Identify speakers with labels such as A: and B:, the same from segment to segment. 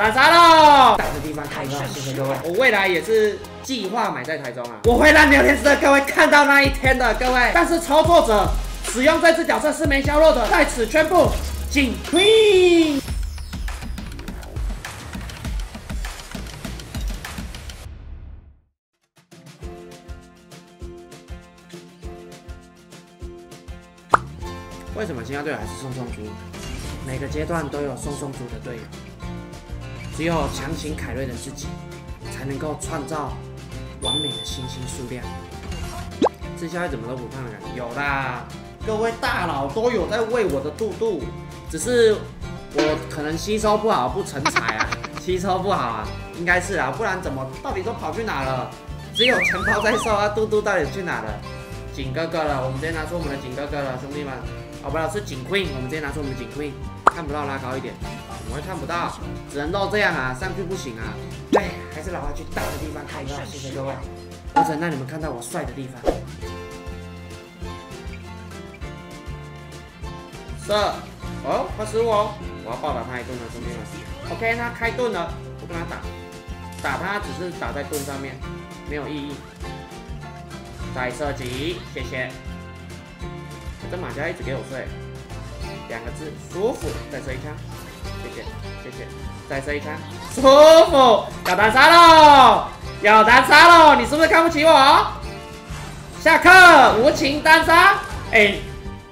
A: 单杀喽！大的地方开高，谢谢各位。我未来也是计划买在台中啊，我会让聊天室的各位看到那一天的各位。但是操作者使用这只角色是没削弱的，在此宣布，请 Queen。为什么新加队还是送送猪？每个阶段都有送送猪的队友，只有强行凯瑞的自己，才能够创造完美的星星数量。这宵夜怎么都不胖了？有啦，各位大佬都有在喂我的肚肚，只是我可能吸收不好，不成才啊，吸收不好啊，应该是啊，不然怎么到底都跑去哪了？只有钱包在瘦啊，肚肚到底去哪了？景哥哥了，我们直接拿出我们的景哥哥了，兄弟们。哦，不是，是景 queen，我们直接拿出我们的景 queen，看不到拉高一点，我会看不到，只能露这样啊，上去不行啊。对，还是老话去大的地方开高，谢谢各位，或者让你们看到我帅的地方。射，哦，快失误哦，我要暴打他一顿了，兄弟们。OK，他开盾了，我跟他打，打他只是打在盾上面，没有意义。再射击，谢谢。这马甲一直给我睡，两个字舒服。再射一枪，谢谢谢谢。再射一枪，舒服。要单杀喽，要单杀喽！你是不是看不起我？下课，无情单杀。哎，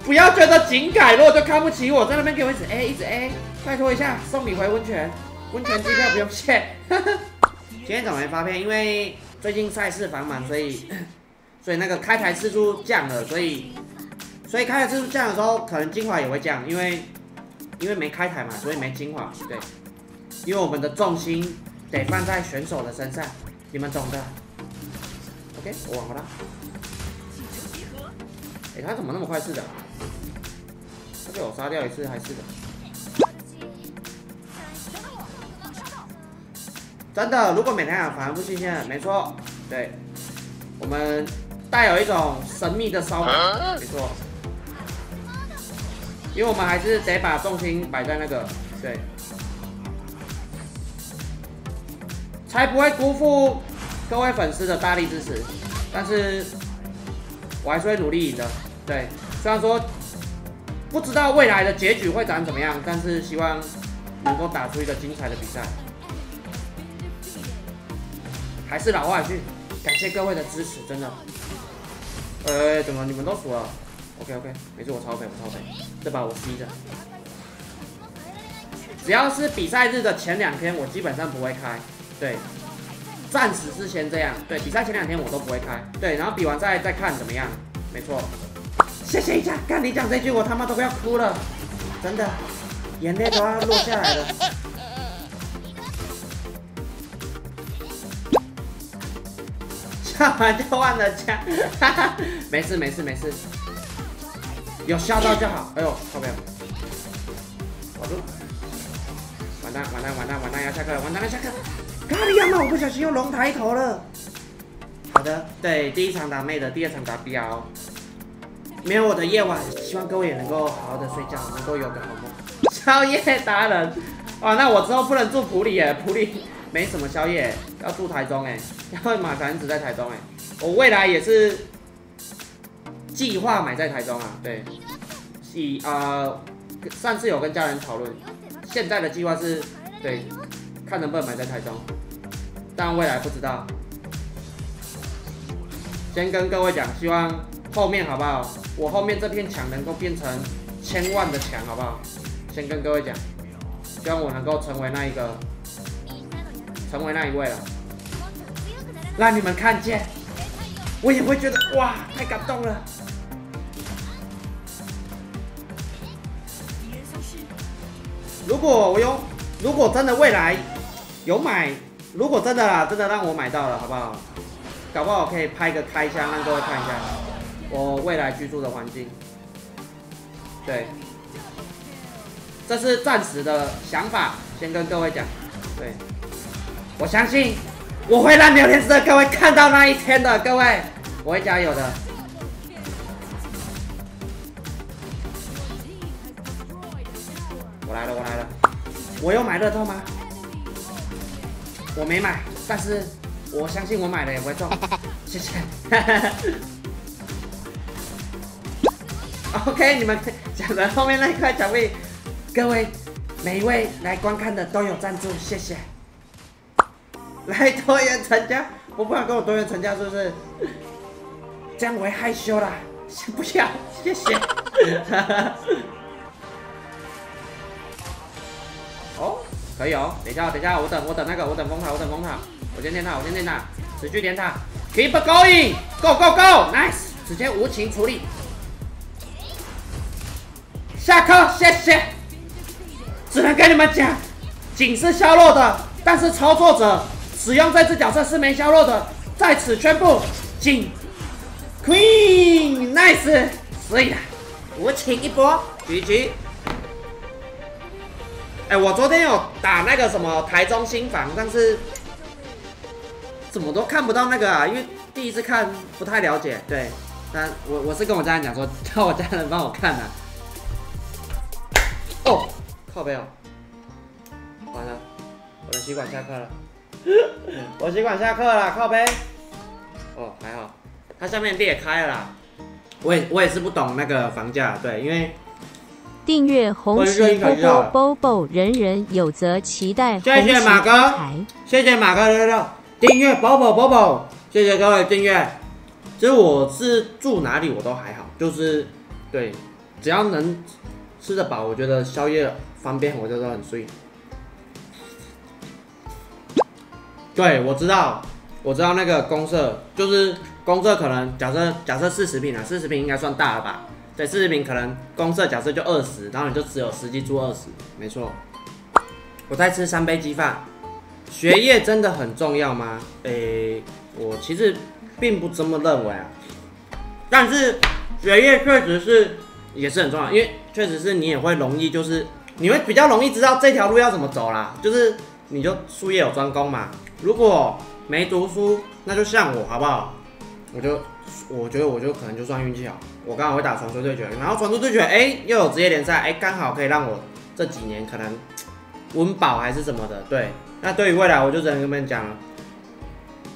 A: 不要觉得井改弱就看不起我，在那边给我一直 A 一直 A，拜托一下，送你回温泉，温泉机票不用谢。今天怎么没发片？因为最近赛事繁忙，所以所以那个开台次数降了，所以。所以开台次数降的时候，可能精华也会降，因为因为没开台嘛，所以没精华。对，因为我们的重心得放在选手的身上，你们懂的。OK，我完了。哎，他怎么那么快似的？他被我杀掉一次还是的？真的，如果每天反而不新鲜，没错，对，我们带有一种神秘的骚感，没错。因为我们还是得把重心摆在那个，对，才不会辜负各位粉丝的大力支持。但是，我还是会努力赢的。对，虽然说不知道未来的结局会长怎么样，但是希望能够打出一个精彩的比赛。还是老话一句，感谢各位的支持，真的。呃，怎么你们都输了？OK OK，没事，我超肥，我超肥，这把我吸着。只要是比赛日的前两天，我基本上不会开。对，暂时是先这样。对，比赛前两天我都不会开。对，然后比完赛再看怎么样。没错。谢谢一下，看你讲这句，我他妈都要哭了，真的，眼泪都要落下来了。下完就忘了枪，哈哈，没事没事没事。有吓到就好。哎呦，靠边！保住！完蛋，完蛋，完蛋，完蛋，要下课了！完蛋了，下课！咖喱亚嘛，我不小心用龙抬头了。好的，对，第一场打妹的，第二场打 BL。没有我的夜晚，希望各位也能够好好的睡觉，能够有个好梦。宵夜达人，啊，那我之后不能住普里耶，普里没什么宵夜，要住台中哎，因为马凡子在台中哎，我未来也是。计划买在台中啊，对，以啊，上次有跟家人讨论，现在的计划是，对，看能不能买在台中，但未来不知道。先跟各位讲，希望后面好不好？我后面这片墙能够变成千万的墙，好不好？先跟各位讲，希望我能够成为那一个，成为那一位了，让你们看见，我也会觉得哇，太感动了。如果我有，如果真的未来有买，如果真的啦，真的让我买到了，好不好？搞不好可以拍个开箱，让各位看一下我未来居住的环境。对，这是暂时的想法，先跟各位讲。对，我相信我会让聊天室的各位看到那一天的，各位，我会加油的。我来了，我来了。我有买乐透吗？我没买，但是我相信我买了也不会中，谢谢。OK，你们讲的后面那一块奖励，各位每一位来观看的都有赞助，谢谢。来多元成家，我不想跟我多元成家，是不是？这样我会害羞啦，先不要，谢谢。可以哦，等一下，等一下，我等我等那个，我等风塔，我等风塔，我先点塔，我先点塔，持续点塔，Keep going，Go Go Go，Nice，直接无情处理。下课，谢谢。只能跟你们讲，警是削弱的，但是操作者使用这只角色是没削弱的。在此宣布，警 Queen，Nice，所以无情一波，GG。哎，我昨天有打那个什么台中新房，但是怎么都看不到那个啊，因为第一次看不太了解。对，但我我是跟我家人讲说，叫我家人帮我看的。哦，靠背哦，完了，我的吸管下课了，我吸管下课了，靠背。哦，还好，它下面裂开了啦。我也我也是不懂那个房价，对，因为
B: 订阅红旗波波 Bobo，人人有责，期待
A: 谢谢马哥，谢谢马哥六六订阅 Bobo Bobo，谢谢各位订阅。其实我是住哪里我都还好，就是对，只要能。吃得饱，我觉得宵夜方便，我觉得很碎。对，我知道，我知道那个公社就是公社，可能假设假设四十平啊，四十平应该算大了吧？对，四十平可能公社假设就二十，然后你就只有实际住二十，没错。我在吃三杯鸡饭，学业真的很重要吗？诶，我其实并不这么认为啊，但是学业确实是也是很重要，因为。确实是你也会容易，就是你会比较容易知道这条路要怎么走啦。就是你就术业有专攻嘛。如果没读书，那就像我好不好？我就我觉得我就可能就算运气好，我刚好会打传说对决，然后传说对决哎又有职业联赛哎，刚好可以让我这几年可能温饱还是什么的。对，那对于未来我就只能跟你们讲，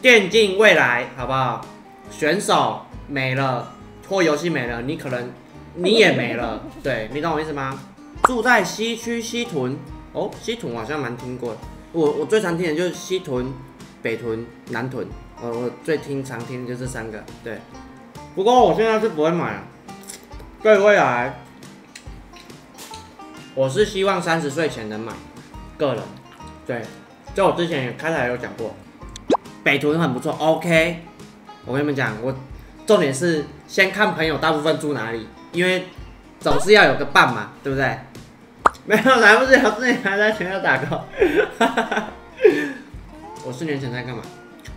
A: 电竞未来好不好？选手没了或游戏没了，你可能。你也没了，对你懂我意思吗？住在西区西屯，哦，西屯好像蛮听过。我我最常听的就是西屯、北屯、南屯，我我最听常听就这三个。对，不过我现在是不会买了。对未来，我是希望三十岁前能买。个人，对，就我之前也开台有讲过，北屯很不错。OK，我跟你们讲，我重点是先看朋友大部分住哪里。因为总是要有个伴嘛，对不对？没有来不及，我四年还在学校打工。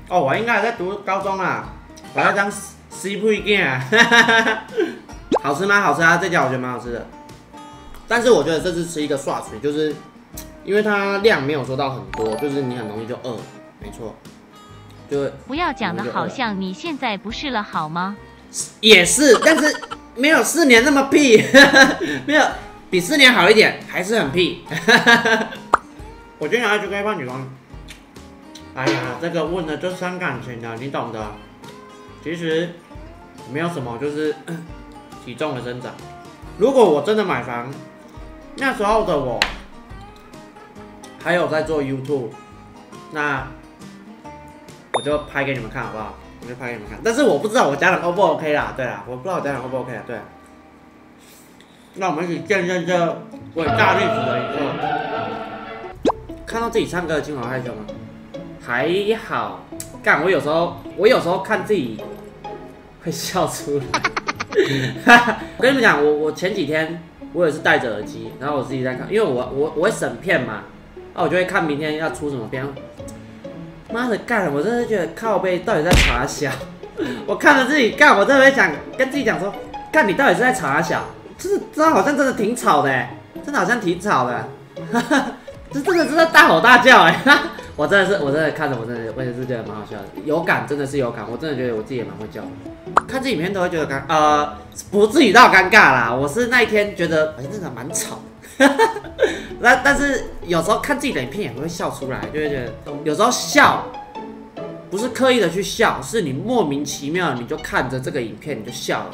A: 哦，我应该还在读高中啊，我要当 C P G 啊。好吃吗？好吃啊，这家我觉得蛮好吃的。但是我觉得这次吃一个刷水，就是因为它量没有说到很多，就是你很容易就饿。没错，就
B: 不要讲的好像你现在不是了好吗？
A: 也是，但是。没有四年那么屁，没有比四年好一点，还是很屁。我今天要去开放女装。哎呀，这个问的就伤感情的，你懂的。其实没有什么，就是 体重的增长。如果我真的买房，那时候的我还有在做 YouTube，那我就拍给你们看，好不好？我就拍给你们看，但是我不知道我家人 O 不 OK 啦。对啦，我不知道我家人 O 不 OK 啊。对，那我们一起见证这伟大历史的一刻。看到自己唱歌的金华害羞吗？还好，干我有时候我有时候看自己会笑出来。我跟你们讲，我我前几天我也是戴着耳机，然后我自己在看，因为我我我会审片嘛，那我就会看明天要出什么片。妈的干！我真的觉得靠背到底在吵啥小？我看着自己干，我真的想跟自己讲说，干你到底是在吵啥小？就是真的好像真的挺吵的，真的好像挺吵的，这真的是在大吼大叫哎！我真的是，我真的看着，我真的我也是觉得蛮好笑的，有感真的是有感，我真的觉得我自己也蛮会叫。看这影片都会觉得尴，呃，不至于到尴尬啦。我是那一天觉得，哎，真的蛮吵。那但是有时候看自己的影片也会笑出来，就会觉得有时候笑不是刻意的去笑，是你莫名其妙你就看着这个影片你就笑了，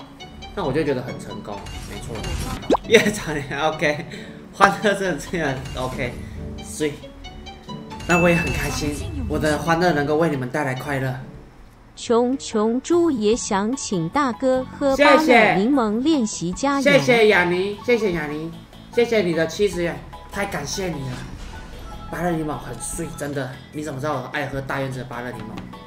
A: 那我就觉得很成功，没错。越长越 OK，欢乐真的这样 OK，所以那我也很开心，我的欢乐能够为你们带来快乐。
B: 穷穷猪也想请大哥喝芭乐柠檬练习加油。
A: 谢谢雅尼，谢谢雅尼，谢谢你的七十元，太感谢你了。芭乐柠檬很碎，真的。你怎么知道我爱喝大院子的芭乐柠檬？